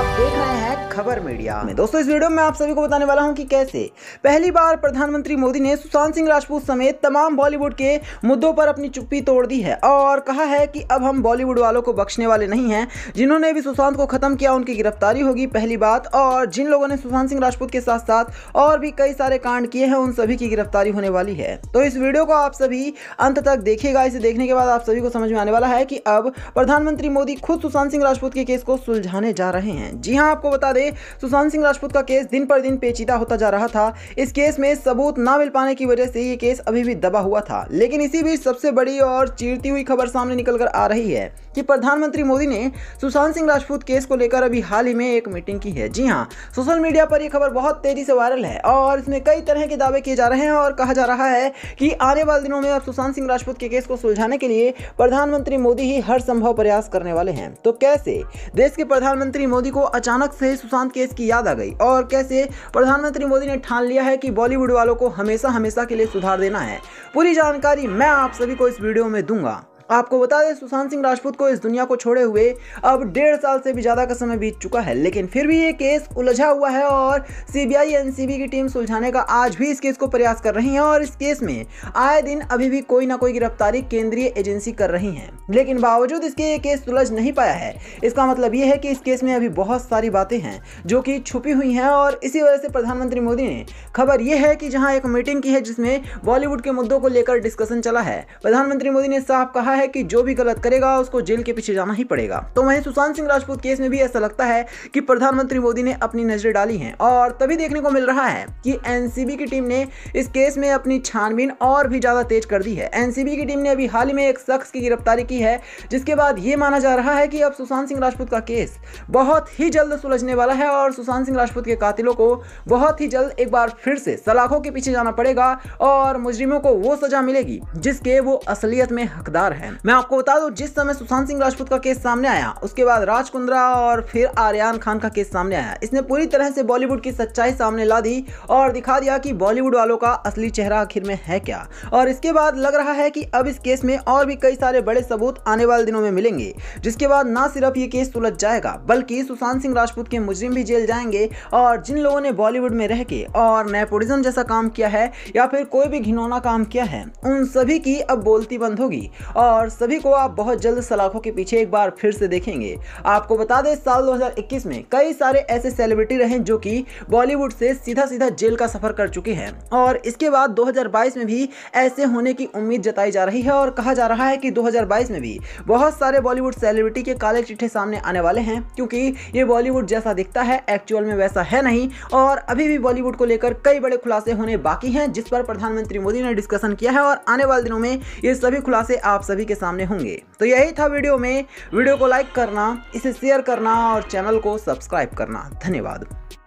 आप देख रहे हैं खबर मीडिया में दोस्तों, इस वीडियो में आप सभी को बताने वाला हूँ कि कैसे पहली बार प्रधानमंत्री मोदी ने सुशांत सिंह राजपूत समेत तमाम बॉलीवुड के मुद्दों पर अपनी चुप्पी तोड़ दी है और कहा है कि अब हम बॉलीवुड वालों को बख्शने वाले नहीं हैं, जिन्होंने भी सुशांत को खत्म किया, उनकी गिरफ्तारी होगी पहली बात, और जिन लोगों ने सुशांत सिंह राजपूत के साथ साथ और भी कई सारे कांड किए हैं, उन सभी की गिरफ्तारी होने वाली है। तो इस वीडियो को आप सभी अंत तक देखिएगा। इसे देखने के बाद आप सभी को समझ में आने वाला है कि अब प्रधानमंत्री मोदी खुद सुशांत सिंह राजपूत के केस को सुलझाने जा रहे हैं। जी हाँ आपको बता दें, सुशांत सिंह राजपूत का केस दिन पर दिन पेचीदा होता जा रहा था। इस केस में सबूत ना मिल पाने की वजह से ये केस अभी भी दबा हुआ था। लेकिन इसी बीच सबसे बड़ी और चीरती हुई खबर सामने निकल कर आ रही है कि प्रधानमंत्री मोदी ने सुशांत सिंह राजपूत केस को लेकर अभी हाल ही में एक मीटिंग की है। जी हाँ सोशल मीडिया पर यह खबर बहुत तेज़ी से वायरल है और इसमें कई तरह के दावे किए जा रहे हैं और कहा जा रहा है कि आने वाले दिनों में अब सुशांत सिंह राजपूत के केस को सुलझाने के लिए प्रधानमंत्री मोदी ही हर संभव प्रयास करने वाले हैं। तो कैसे देश के प्रधानमंत्री मोदी को अचानक से सुशांत केस की याद आ गई और कैसे प्रधानमंत्री मोदी ने ठान लिया है कि बॉलीवुड वालों को हमेशा हमेशा के लिए सुधार देना है। पूरी जानकारी मैं आप सभी को इस वीडियो में दूँगा। आपको बता दें, सुशांत सिंह राजपूत को इस दुनिया को छोड़े हुए अब डेढ़ साल से भी ज़्यादा का समय बीत चुका है, लेकिन फिर भी ये केस उलझा हुआ है और सीबीआई, एनसीबी की टीम सुलझाने का आज भी इस केस को प्रयास कर रही है और इस केस में आए दिन अभी भी कोई ना कोई गिरफ्तारी केंद्रीय एजेंसी कर रही है। लेकिन बावजूद इसके ये केस सुलझ नहीं पाया है, इसका मतलब ये है कि इस केस में अभी बहुत सारी बातें हैं जो कि छुपी हुई हैं और इसी वजह से प्रधानमंत्री मोदी ने खबर यह है कि जहाँ एक मीटिंग की है जिसमें बॉलीवुड के मुद्दों को लेकर डिस्कशन चला है, प्रधानमंत्री मोदी ने साफ़ कहा कि जो भी गलत करेगा, उसको जेल के पीछे जाना ही पड़ेगा। तो वहीं सुशांत सिंह राजपूत केस में भी ऐसा लगता है कि प्रधानमंत्री मोदी ने अपनी नज़रें डाली हैं और तभी देखने को मिल रहा है कि एनसीबी की टीम ने इस केस में अपनी छानबीन और भी ज़्यादा तेज कर दी है। एनसीबी की टीम ने अभी हाल ही में एक शख्स की गिरफ्तारी की है, जिसके बाद ये माना जा रहा है कि अब सुशांत सिंह राजपूत का केस बहुत ही जल्द सुलझने वाला है और सुशांत सिंह राजपूत के कातिलों को बहुत ही जल्द एक बार फिर से सलाखों के पीछे जाना पड़ेगा और मुजरिमों को वो सजा मिलेगी, जिसके वो असलियत में हकदार है। मैं आपको बता दूँ, जिस समय सुशांत सिंह राजपूत का केस सामने आया, उसके बाद राज कुंद्रा और फिर आर्यान खान का केस सामने आया। इसने पूरी तरह से बॉलीवुड की सच्चाई सामने ला दी और दिखा दिया कि बॉलीवुड वालों का असली चेहरा आखिर में है क्या। और इसके बाद लग रहा है कि अब इस केस में और भी कई सारे बड़े सबूत आने वाले दिनों में मिलेंगे, जिसके बाद ना सिर्फ़ ये केस सुलझ जाएगा, बल्कि सुशांत सिंह राजपूत के मुजरिम भी जेल जाएँगे और जिन लोगों ने बॉलीवुड में रह के और नेपोटिज्म जैसा काम किया है या फिर कोई भी घिनौना काम किया है, उन सभी की अब बोलती बंद होगी। और सभी को आप बहुत जल्द सलाखों के पीछे एक बार फिर से देखेंगे। आपको बता दें, साल 2021 में कई सारे ऐसे सेलिब्रिटी रहे जो कि बॉलीवुड से सीधा सीधा जेल का सफ़र कर चुके हैं। और इसके बाद 2022 में भी ऐसे होने की उम्मीद जताई जा रही है और कहा जा रहा है कि 2022 में भी बहुत सारे बॉलीवुड सेलिब्रिटी के काले चिट्ठे सामने आने वाले हैं, क्योंकि ये बॉलीवुड जैसा दिखता है एक्चुअल में वैसा है नहीं। और अभी भी बॉलीवुड को लेकर कई बड़े खुलासे होने बाकी हैं, जिस पर प्रधानमंत्री मोदी ने डिस्कशन किया है और आने वाले दिनों में ये सभी खुलासे आप सभी के सामने होंगे। तो यही था वीडियो में। वीडियो को लाइक करना, इसे शेयर करना और चैनल को सब्सक्राइब करना। धन्यवाद।